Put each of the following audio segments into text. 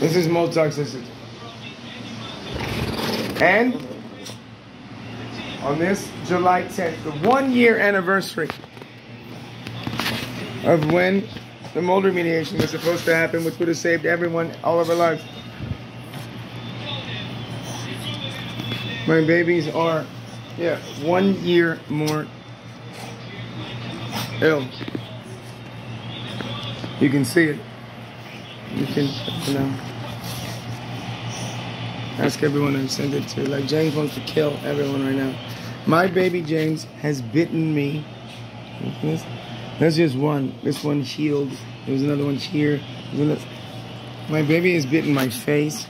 This is mold toxicity. And on this July 10th, the one year anniversary of when the mold remediation was supposed to happen, which would have saved everyone all of our lives. My babies are, yeah, one year more ill. You can see it. You can, you know. Ask everyone to send it to. Like James wants to kill everyone right now. My baby James has bitten me. This- That's just one. This one healed. There's another one here. My baby has bitten my face.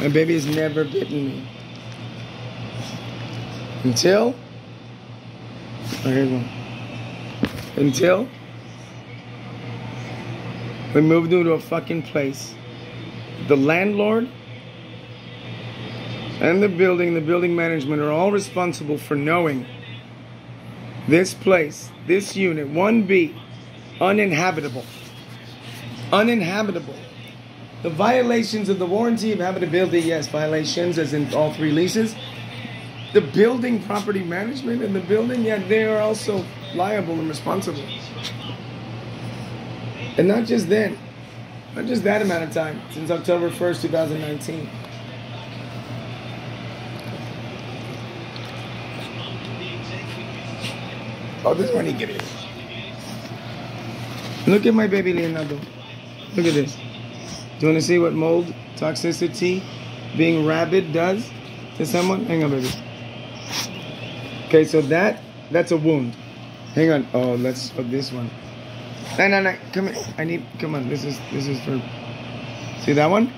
My baby has never bitten me. Until. Oh, one. Until. We moved into a fucking place. The landlord and the building, the building management are all responsible for knowing this place, this unit, 1B, uninhabitable. Uninhabitable. The violations of the warranty of habitability, yes, violations as in all three leases. The building property management and the building, yeah, they are also liable and responsible. And not just then, not just that amount of time, since October 1st, 2019. Oh, this one get it. Look at my baby Leonardo. Look at this. Do you want to see what mold toxicity being rabid does to someone? Hang on, baby. Okay, so that that's a wound. Hang on. Oh, let's oh, this one. No, no, no. Come here. I need. Come on. This is this is for. See that one?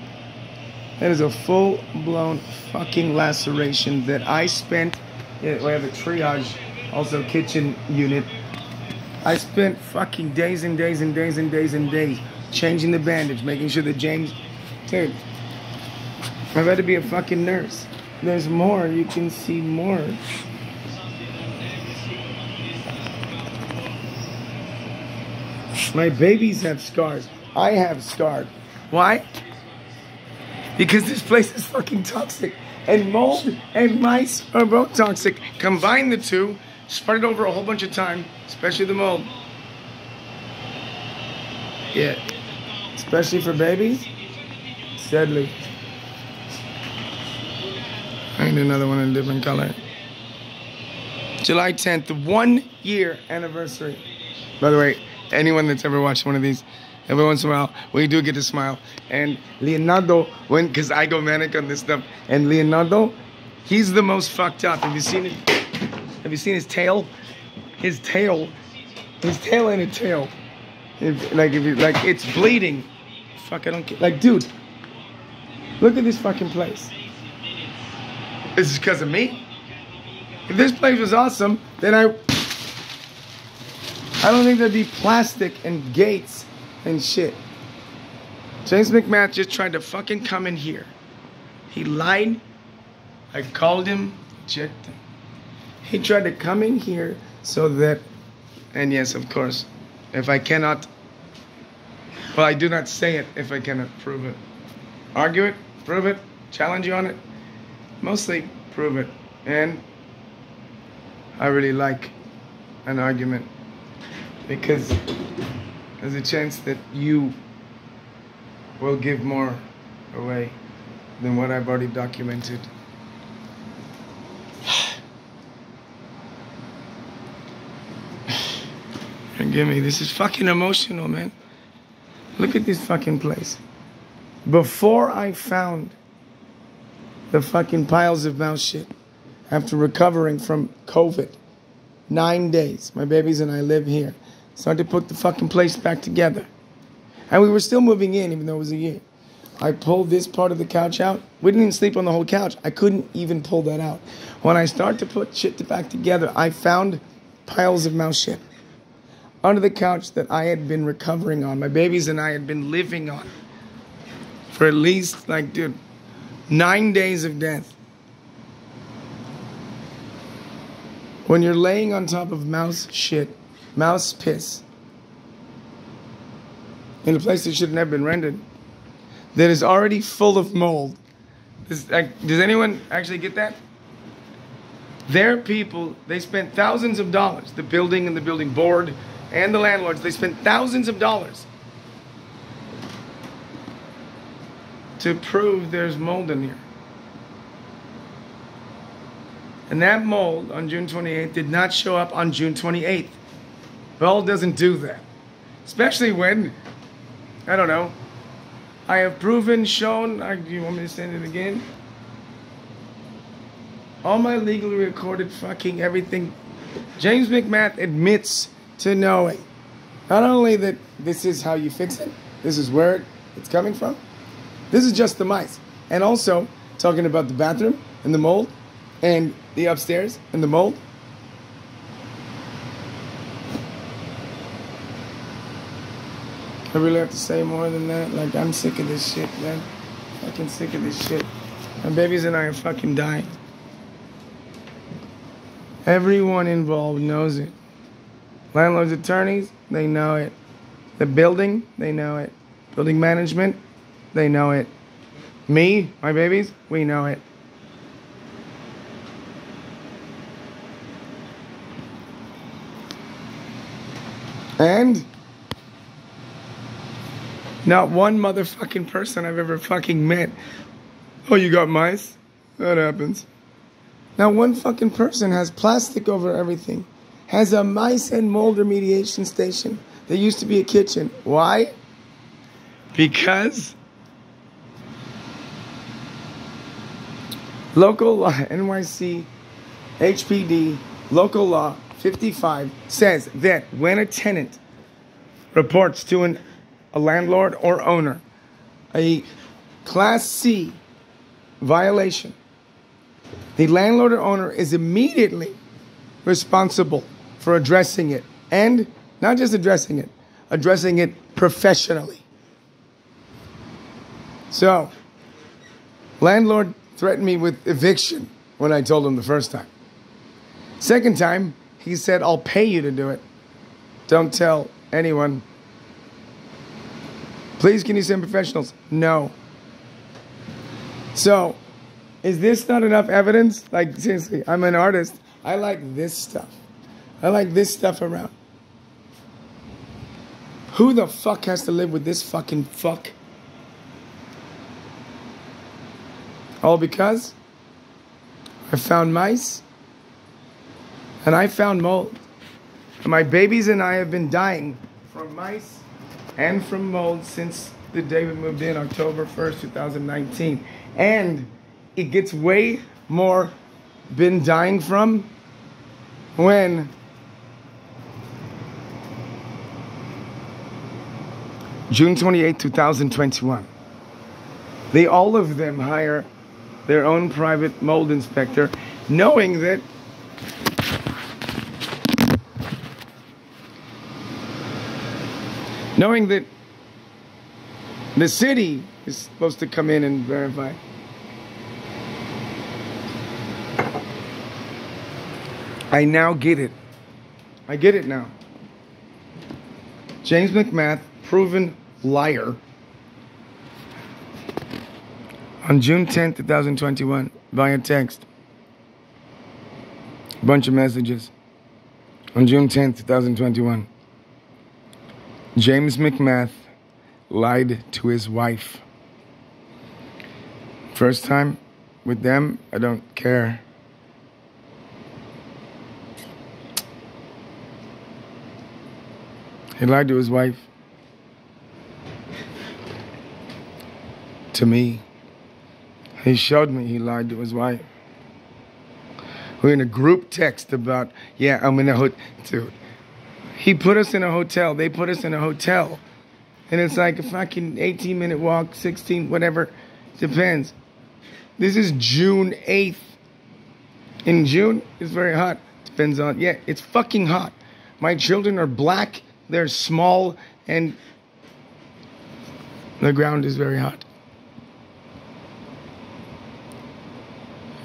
That is a full blown fucking laceration that I spent. Yeah, we have a triage, also kitchen unit. I spent fucking days and days and days and days and days changing the bandage, making sure that James. Dude, had to be a fucking nurse. There's more. You can see more. My babies have scars. I have scarred. Why? Because this place is fucking toxic. And mold and mice are both toxic. Combine the two, spread it over a whole bunch of time, especially the mold. Yeah. Especially for babies. It's deadly. I need another one in a different color. July 10th, the one year anniversary. By the way, anyone that's ever watched one of these, every once in a while, we do get to smile. And Leonardo, when, because I go manic on this stuff, and Leonardo, he's the most fucked up. Have you seen it? Have you seen his tail? His tail, his tail ain't a tail. If, like, if you, like, it's bleeding. Fuck, I don't care. Like, dude, look at this fucking place. This is because of me? If this place was awesome, then I I don't think there'd be plastic and gates and shit. James McMath just tried to fucking come in here. He lied. I called him, checked him. He tried to come in here so that, and yes, of course, if I cannot, well, I do not say it if I cannot prove it. Argue it, prove it, challenge you on it. Mostly prove it. And I really like an argument because there's a chance that you will give more away than what I've already documented. Forgive me, this is fucking emotional, man. Look at this fucking place. Before I found the fucking piles of mouse shit after recovering from COVID, nine days, my babies and I live here. Started to put the fucking place back together. And we were still moving in, even though it was a year. I pulled this part of the couch out. We didn't even sleep on the whole couch. I couldn't even pull that out. When I start to put shit back together, I found piles of mouse shit under the couch that I had been recovering on. My babies and I had been living on for at least, like, dude, nine days of death. When you're laying on top of mouse shit, mouse piss, in a place that shouldn't have been rendered, that is already full of mold. Does, does anyone actually get that? Their people, they spent thousands of dollars, the building and the building board and the landlords, they spent thousands of dollars to prove there's mold in here. And that mold on June 28th did not show up on June 28th. Mold doesn't do that. Especially when, I don't know, I have proven, shown, I, do you want me to send it again? All my legally recorded fucking everything. James McMath admits to knowing not only that this is how you fix it, this is where it's coming from, this is just the mice. And also talking about the bathroom and the mold and the upstairs and the mold. I really have to say more than that. Like, I'm sick of this shit, man. Fucking sick of this shit. My babies and I are fucking dying. Everyone involved knows it. Landlord's attorneys, they know it. The building, they know it. Building management, they know it. Me, my babies, we know it. And not one motherfucking person I've ever fucking met. Oh, you got mice? That happens. Now, one fucking person has plastic over everything, has a mice and mold remediation station. There used to be a kitchen. Why? Because local law, NYC, HPD, local law 55 says that when a tenant reports to an, a landlord or owner a Class C violation, the landlord or owner is immediately responsible for addressing it and not just addressing it, addressing it professionally. So, landlord threatened me with eviction when I told him the first time. Second time, he said, I'll pay you to do it. Don't tell anyone. Please, can you send professionals? No. So, is this not enough evidence? Like, seriously, I'm an artist. I like this stuff. I like this stuff around. Who the fuck has to live with this fucking fuck? All because I found mice and I found mold. My babies and I have been dying from mice and from mold since the day we moved in, October 1st, 2019. And it gets way more been dying from when June 28, 2021. They all of them hire their own private mold inspector, knowing that knowing that the city is supposed to come in and verify. I now get it. I get it now. James McMath, proven liar. On June 10th, 2021, via text. a Bunch of messages. On June 10th, 2021. James McMath lied to his wife. First time with them, I don't care. He lied to his wife. To me. He showed me he lied to his wife. We're in a group text about, yeah, I'm in a hotel. He put us in a hotel. They put us in a hotel. And it's like a fucking 18 minute walk, 16, whatever. Depends. This is June 8th. In June, it's very hot. Depends on, yeah, it's fucking hot. My children are black, they're small, and the ground is very hot.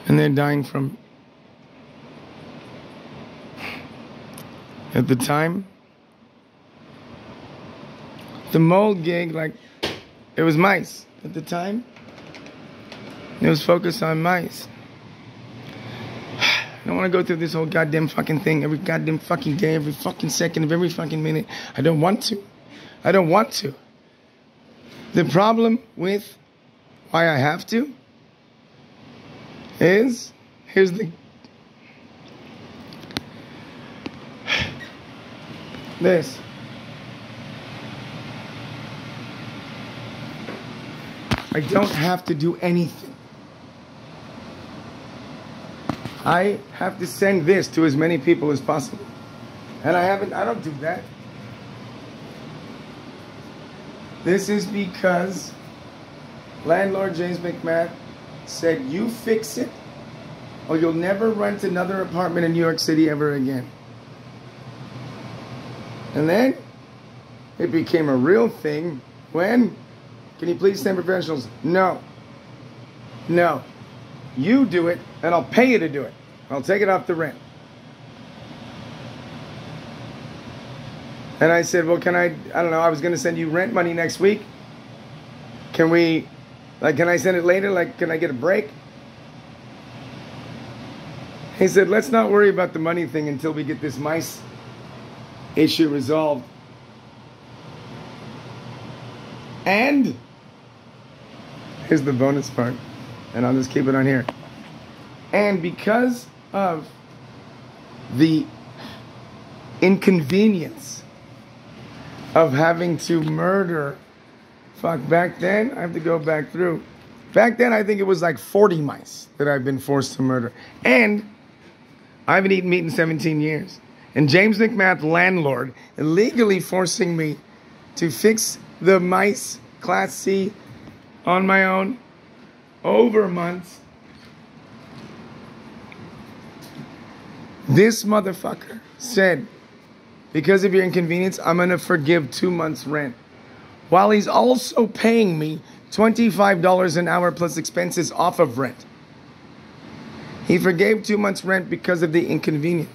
And they're dying from at the time. The mold gig, like, it was mice. at the time. It was focused on mice. I don't want to go through this whole goddamn fucking thing every goddamn fucking day, every fucking second of every fucking minute. I don't want to. I don't want to. The problem with why I have to is here's the this. I don't have to do anything. I have to send this to as many people as possible. And I haven't, I don't do that. This is because landlord James McMahon said, You fix it, or you'll never rent another apartment in New York City ever again. And then it became a real thing when, can you please send professionals? No. No. You do it, and I'll pay you to do it. I'll take it off the rent. And I said, well, can I, I don't know, I was going to send you rent money next week. Can we, like, can I send it later? Like, can I get a break? He said, let's not worry about the money thing until we get this mice issue resolved. And here's the bonus part, and I'll just keep it on here. And because of the inconvenience of having to murder, fuck, back then, I have to go back through. Back then, I think it was like 40 mice that I've been forced to murder. And I haven't eaten meat in 17 years. And James McMath, landlord, illegally forcing me to fix the mice class C on my own over months. This motherfucker said, because of your inconvenience, I'm going to forgive two months' rent. While he's also paying me $25 an hour plus expenses off of rent. He forgave two months' rent because of the inconvenience.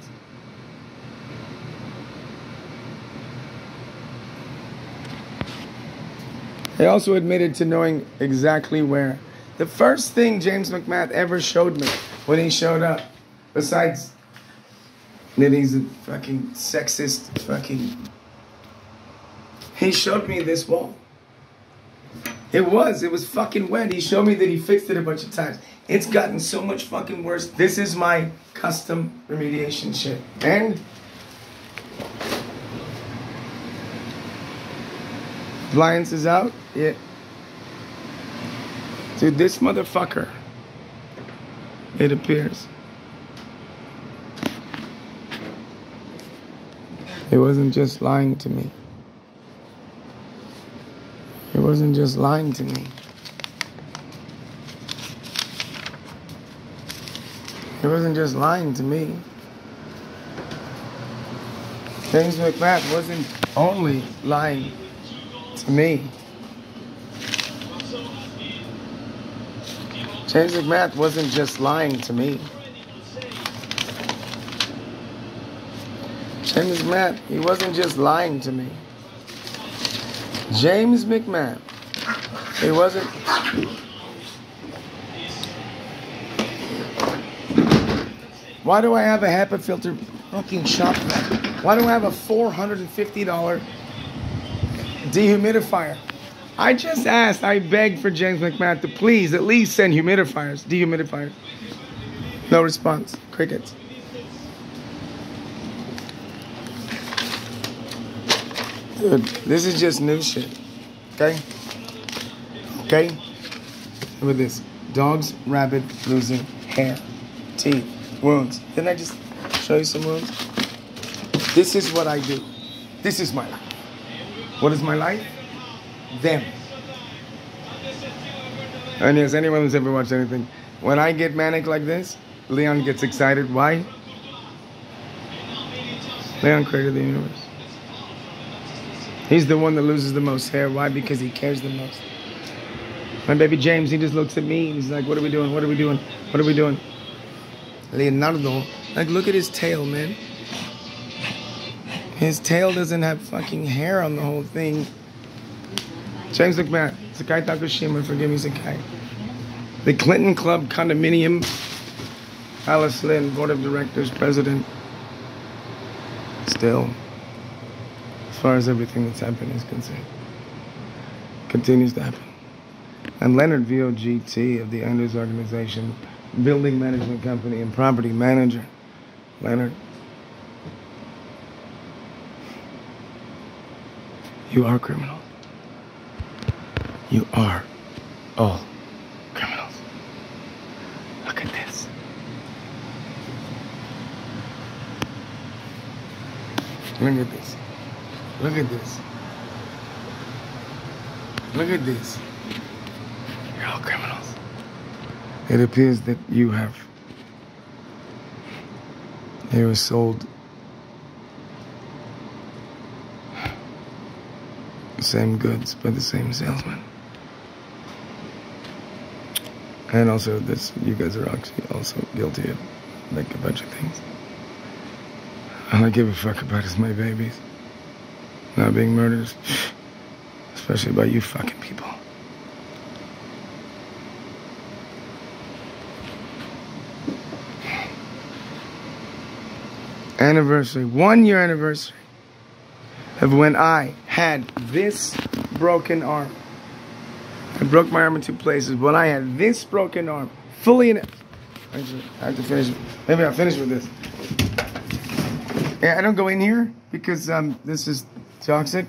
He also admitted to knowing exactly where. The first thing James McMath ever showed me when he showed up, besides that he's a fucking sexist fucking. He showed me this wall. It was, it was fucking wet. He showed me that he fixed it a bunch of times. It's gotten so much fucking worse. This is my custom remediation shit. And Appliance is out? Yeah. Dude, this motherfucker, it appears. It wasn't just lying to me. Wasn't just lying to me. It wasn't just lying to me. James McMath wasn't only lying to me. James McMath wasn't just lying to me. James McMath, he wasn't just lying to me. James McMahon, he wasn't. Why do I have a HEPA filter fucking shop? Why do I have a $450 dehumidifier? I just asked, I begged for James McMahon to please at least send humidifiers, dehumidifiers. No response. Crickets. This is just new shit. Okay? Okay? Look at this. Dogs, rabbit, losing hair, teeth, wounds. Didn't I just show you some wounds? This is what I do. This is my life. What is my life? Them. And yes, anyone who's ever watched anything, when I get manic like this, Leon gets excited. Why? Leon created the universe. He's the one that loses the most hair. Why? Because he cares the most. My baby James, he just looks at me and he's like, What are we doing? What are we doing? What are we doing? Leonardo, like, look at his tail, man. His tail doesn't have fucking hair on the whole thing. James McMahon, Sakai Takashima, forgive me, Sakai. The Clinton Club condominium, Alice Lynn, board of directors, president. Still, far as everything that's happened is concerned, continues to happen. And Leonard VOGT of the Anders Organization, building management company and property manager. Leonard, you are criminal. You are all criminals. Look at this. Look at this. Look at this. Look at this. You're all criminals. It appears that you have. They were sold the same goods by the same salesman. And also, this you guys are actually also guilty of like a bunch of things. All I give a fuck about is my babies not being murdered, especially by you fucking people. Anniversary, one year anniversary of when I had this broken arm. I broke my arm in two places. When I had this broken arm, fully in it. I have to finish. Maybe I'll finish with this. Yeah, I don't go in here because um, this is toxic.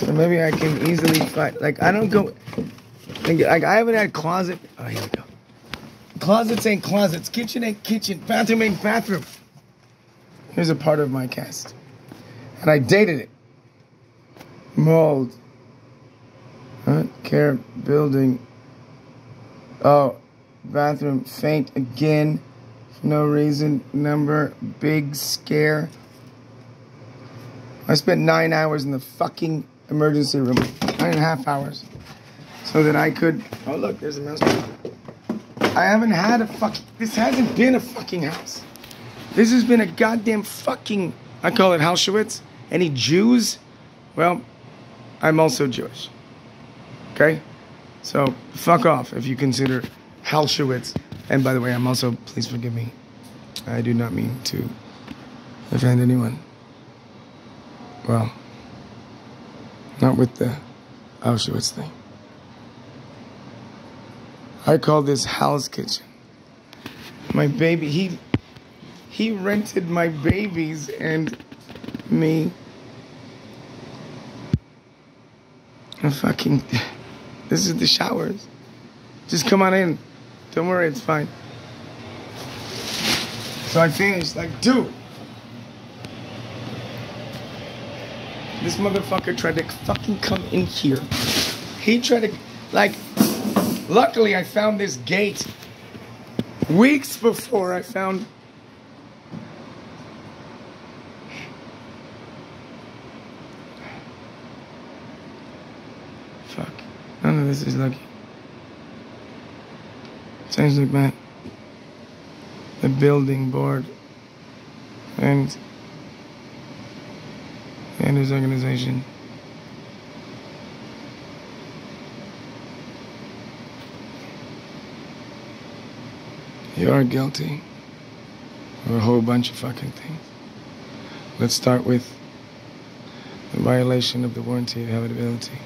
So maybe I can easily fight. Like I don't go. Like I haven't had closet. Oh, here we go. Closets ain't closets. Kitchen ain't kitchen. Bathroom ain't bathroom. Here's a part of my cast, and I dated it. Mold. Huh? Care building. Oh, bathroom faint again. No reason. Number big scare. I spent nine hours in the fucking emergency room. Nine and a half hours. So that I could. Oh, look, there's a mouse. I haven't had a fucking. This hasn't been a fucking house. This has been a goddamn fucking. I call it Auschwitz. Any Jews? Well, I'm also Jewish. Okay? So, fuck off if you consider Auschwitz. And by the way, I'm also, please forgive me. I do not mean to offend anyone. Well, not with the Auschwitz thing. I call this Hell's Kitchen. My baby, he he rented my babies and me a fucking this is the showers. Just come on in. Don't worry, it's fine. So I finished like, dude. This motherfucker tried to fucking come in here. He tried to, like, luckily I found this gate weeks before I found. Fuck. None of this is lucky. Sounds like that. The building board and and his organization. You are guilty of a whole bunch of fucking things. Let's start with the violation of the warranty of habitability.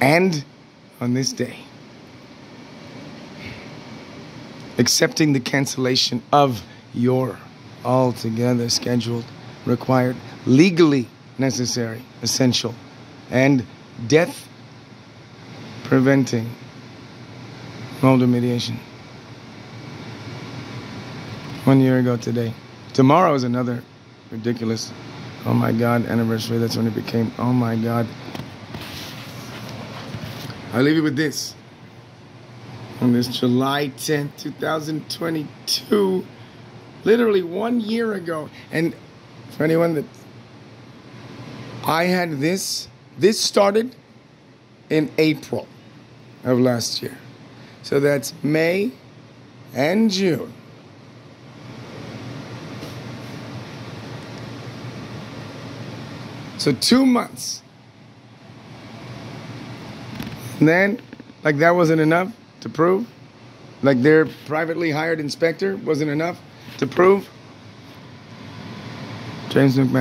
And on this day, accepting the cancellation of your altogether scheduled, required, legally necessary, essential, and death preventing mold remediation. One year ago today. Tomorrow is another ridiculous, oh my God, anniversary. That's when it became, oh my God. I leave you with this. On this July 10th, 2022, literally one year ago. And for anyone that I had this, this started in April of last year. So that's May and June. So two months. And then, like that wasn't enough to prove. Like their privately hired inspector wasn't enough to prove. James McMahon.